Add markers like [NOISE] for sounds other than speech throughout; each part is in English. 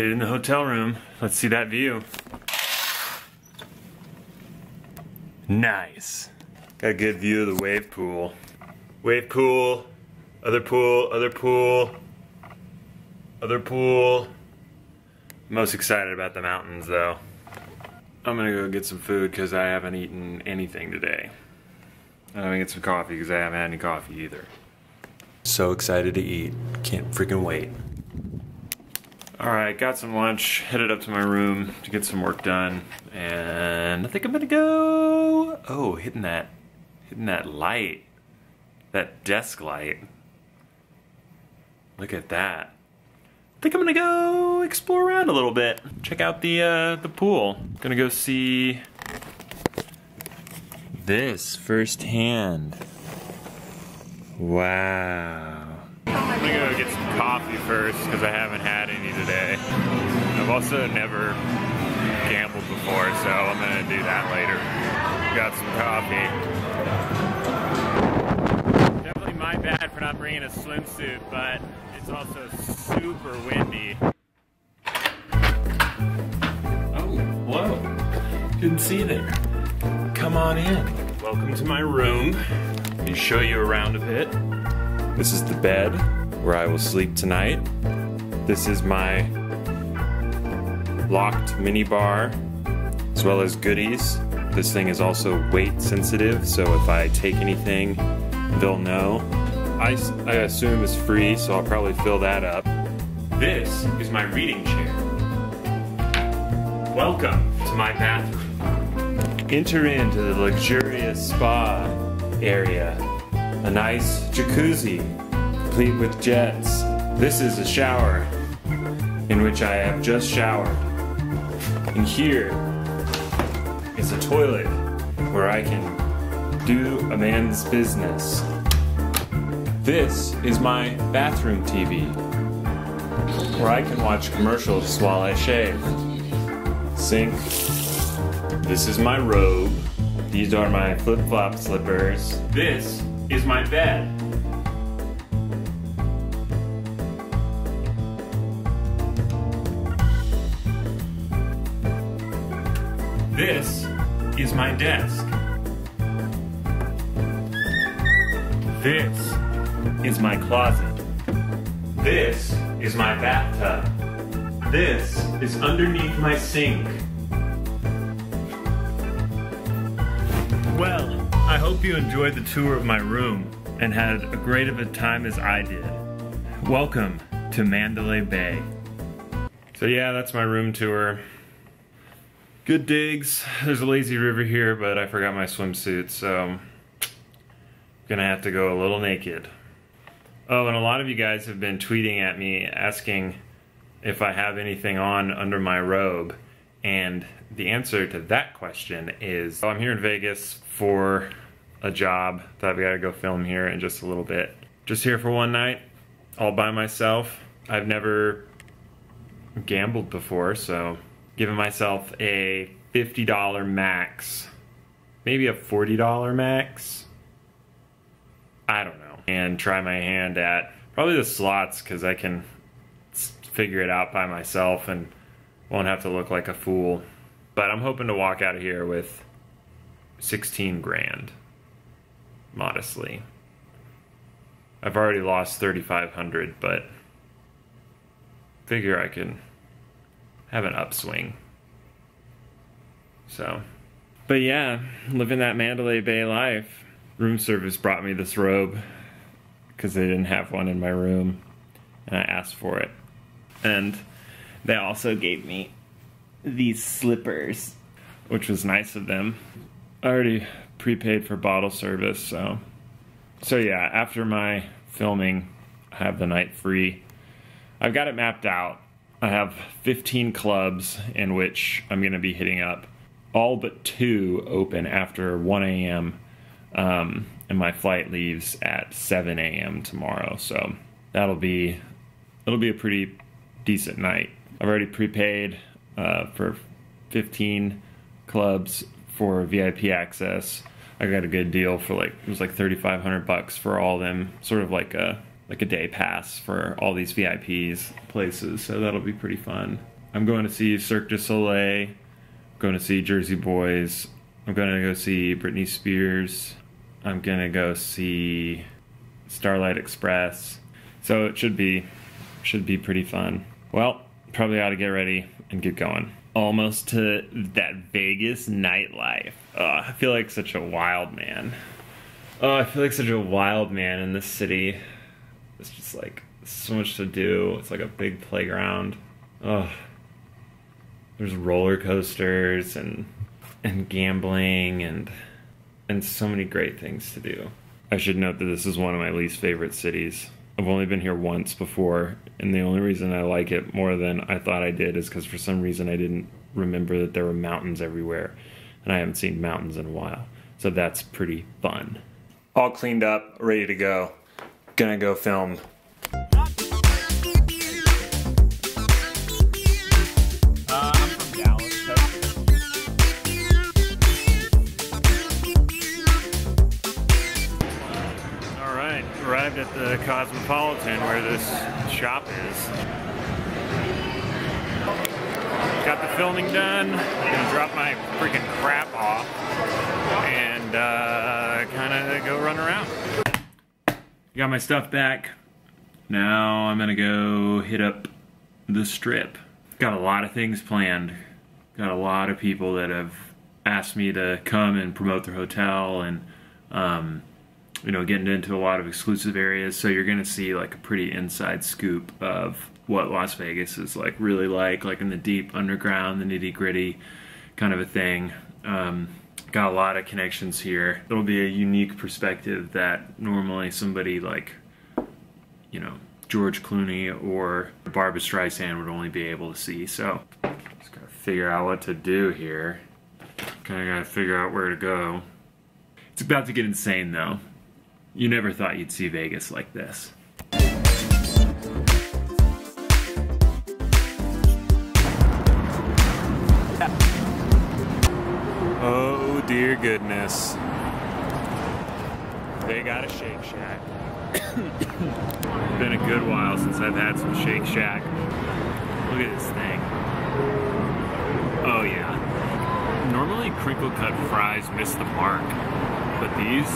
Made it in the hotel room. Let's see that view. Nice. Got a good view of the wave pool. Wave pool, other pool, other pool, other pool. Most excited about the mountains though. I'm gonna go get some food because I haven't eaten anything today. I'm gonna get some coffee because I haven't had any coffee either. So excited to eat. Can't freaking wait. Alright, got some lunch, headed up to my room to get some work done, and I think I'm gonna go oh hitting that hitting that light. That desk light. Look at that. I think I'm gonna go explore around a little bit. Check out the uh, the pool. Gonna go see this firsthand. Wow. I'm gonna go get some coffee first because I haven't had any today. I've also never gambled before, so I'm gonna do that later. Got some coffee. Definitely my bad for not bringing a swimsuit, but it's also super windy. Oh, whoa. Didn't see there. Come on in. Welcome to my room. Let me show you around a bit. This is the bed where I will sleep tonight. This is my locked mini bar, as well as goodies. This thing is also weight sensitive, so if I take anything, they'll know. I, I assume it's free, so I'll probably fill that up. This is my reading chair. Welcome to my bathroom. Enter into the luxurious spa area. A nice jacuzzi, complete with jets. This is a shower in which I have just showered. And here is a toilet where I can do a man's business. This is my bathroom TV where I can watch commercials while I shave. Sink. This is my robe. These are my flip-flop slippers. This is my bed. This is my desk. This is my closet. This is my bathtub. This is underneath my sink. Well, I hope you enjoyed the tour of my room and had a great of a time as I did. Welcome to Mandalay Bay. So yeah, that's my room tour. Good digs. There's a lazy river here, but I forgot my swimsuit, so I'm gonna have to go a little naked. Oh, and a lot of you guys have been tweeting at me asking if I have anything on under my robe. And the answer to that question is, I'm here in Vegas for a job that I've got to go film here in just a little bit. Just here for one night, all by myself. I've never gambled before, so giving myself a $50 max, maybe a $40 max. I don't know. And try my hand at probably the slots because I can figure it out by myself and won't have to look like a fool. But I'm hoping to walk out of here with 16 grand, modestly. I've already lost 3,500, but figure I can have an upswing. So, but yeah, living that Mandalay Bay life. Room service brought me this robe because they didn't have one in my room, and I asked for it. And they also gave me these slippers, which was nice of them. I already prepaid for bottle service, so so yeah, after my filming, I have the night free. I've got it mapped out I have 15 clubs in which I'm going to be hitting up. All but two open after 1 a.m. Um, and my flight leaves at 7 a.m. tomorrow. So that'll be it'll be a pretty decent night. I've already prepaid uh, for 15 clubs for VIP access. I got a good deal for like it was like 3,500 bucks for all them, sort of like a like a day pass for all these VIPs places. So that'll be pretty fun. I'm going to see Cirque du Soleil. I'm going to see Jersey Boys. I'm going to go see Britney Spears. I'm going to go see Starlight Express. So it should be should be pretty fun. Well, probably ought to get ready and get going. Almost to that Vegas nightlife. Oh, I feel like such a wild man. Oh, I feel like such a wild man in this city. It's just like so much to do. It's like a big playground. Oh, there's roller coasters and and gambling and and so many great things to do. I should note that this is one of my least favorite cities. I've only been here once before, and the only reason I like it more than I thought I did is because for some reason I didn't remember that there were mountains everywhere, and I haven't seen mountains in a while. So that's pretty fun. All cleaned up, ready to go. Gonna go film at the Cosmopolitan where this shop is. Got the filming done. Gonna drop my freaking crap off and uh, kind of go run around. Got my stuff back. Now I'm gonna go hit up the strip. Got a lot of things planned. Got a lot of people that have asked me to come and promote their hotel and um, you know, getting into a lot of exclusive areas. So you're going to see like a pretty inside scoop of what Las Vegas is like really like, like in the deep underground, the nitty gritty kind of a thing. Um, got a lot of connections here. It'll be a unique perspective that normally somebody like, you know, George Clooney or Barbra Streisand would only be able to see. So just gotta figure out what to do here. Kind of gotta figure out where to go. It's about to get insane though. You never thought you'd see Vegas like this. Oh dear goodness. They got a Shake Shack. [COUGHS] Been a good while since I've had some Shake Shack. Look at this thing. Oh yeah. Normally crinkle cut fries miss the mark, but these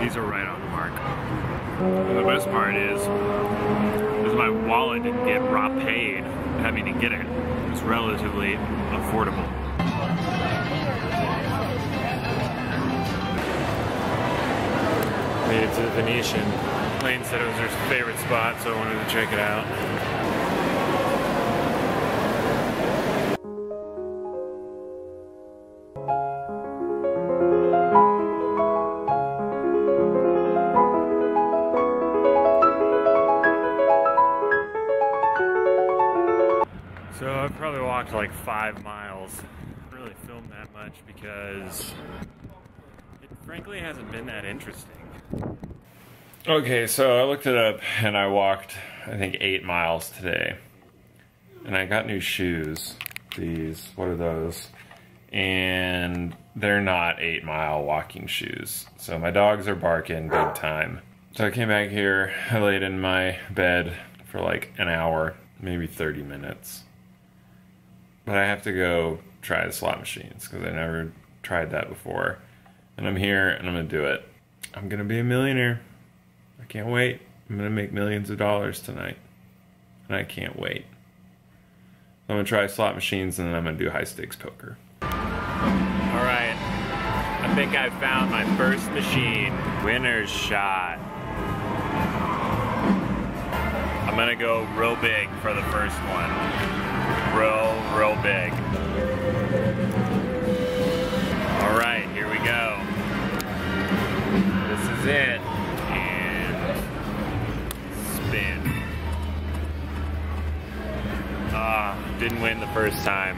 these are right on the mark. And the best part is, is my wallet didn't get raw paid having to get it. It's relatively affordable. Made it to the Venetian. Lane said it was her favorite spot, so I wanted to check it out. Walked like five miles. Really film that much because it frankly hasn't been that interesting. Okay, so I looked it up and I walked, I think, eight miles today. And I got new shoes. These, what are those? And they're not eight mile walking shoes. So my dogs are barking big time. So I came back here, I laid in my bed for like an hour, maybe 30 minutes. But I have to go try the slot machines because I never tried that before. And I'm here and I'm going to do it. I'm going to be a millionaire. I can't wait. I'm going to make millions of dollars tonight. And I can't wait. I'm going to try slot machines and then I'm going to do high stakes poker. All right. I think I found my first machine. Winner's shot. I'm going to go real big for the first one real, real big. All right, here we go. This is it. And spin. Ah, didn't win the first time.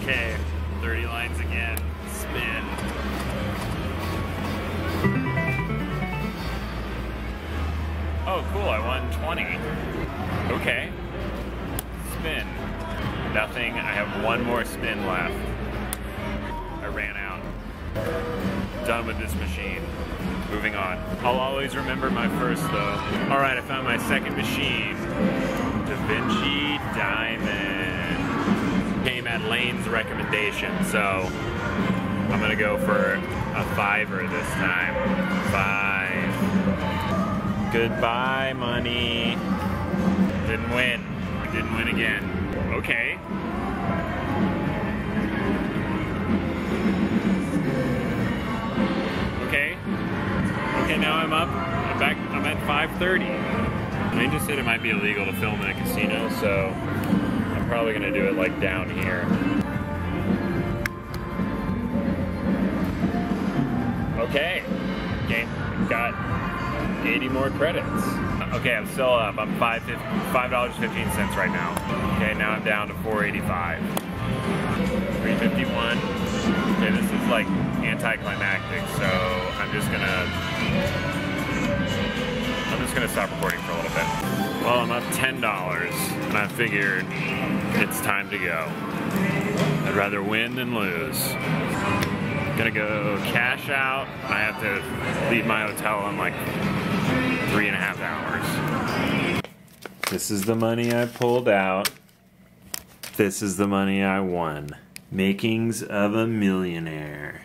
Okay, 30 lines again. Spin. Oh, cool, I won 20. Okay. Spin. Nothing. I have one more spin left. I ran out. Done with this machine. Moving on. I'll always remember my first though. Alright, I found my second machine. Da Vinci Diamond. Came at Lane's recommendation, so I'm gonna go for a fiver this time. Five. Goodbye, money. Didn't win. Didn't win again. Now I'm up. I'm back. I'm at 5:30. They just said it might be illegal to film in a casino, so I'm probably gonna do it like down here. Okay. Game got 80 more credits. Okay, I'm still up. I'm five dollars fifteen cents right now. Okay, now I'm down to 485. 351. Like anticlimactic, so I'm just gonna I'm just gonna stop recording for a little bit. Well, I'm up ten dollars, and I figured it's time to go. I'd rather win than lose. Gonna go cash out. I have to leave my hotel in like three and a half hours. This is the money I pulled out. This is the money I won. Makings of a millionaire.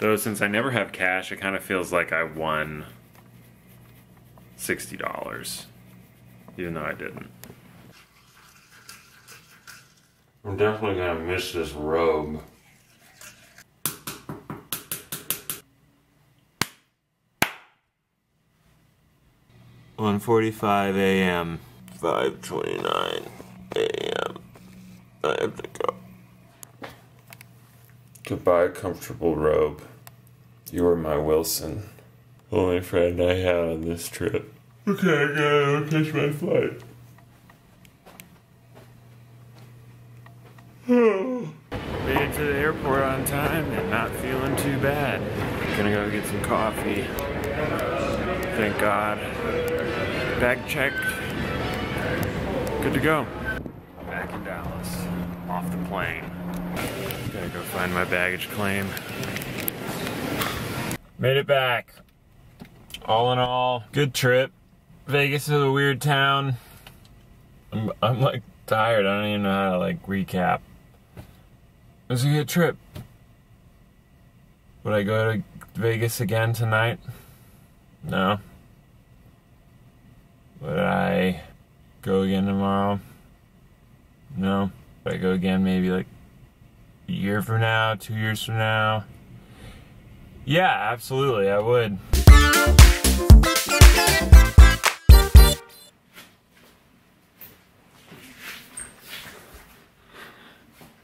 Though since I never have cash, it kind of feels like I won $60. Even though I didn't. I'm definitely gonna miss this robe. One forty-five a.m. Five twenty-nine a.m. I have to go. Goodbye, comfortable robe. You are my Wilson. Only friend I have on this trip. Okay, I gotta catch my flight. Made it to the airport on time and not feeling too bad. Gonna go get some coffee. Thank God. Bag checked. Good to go. Back in Dallas. Off the plane. Gotta go find my baggage claim. Made it back. All in all, good trip. Vegas is a weird town. I'm, I'm like tired. I don't even know how to like recap. It was a good trip. Would I go to Vegas again tonight? No. Would I go again tomorrow? No. Would I go again maybe like a year from now, two years from now? Yeah, absolutely, I would.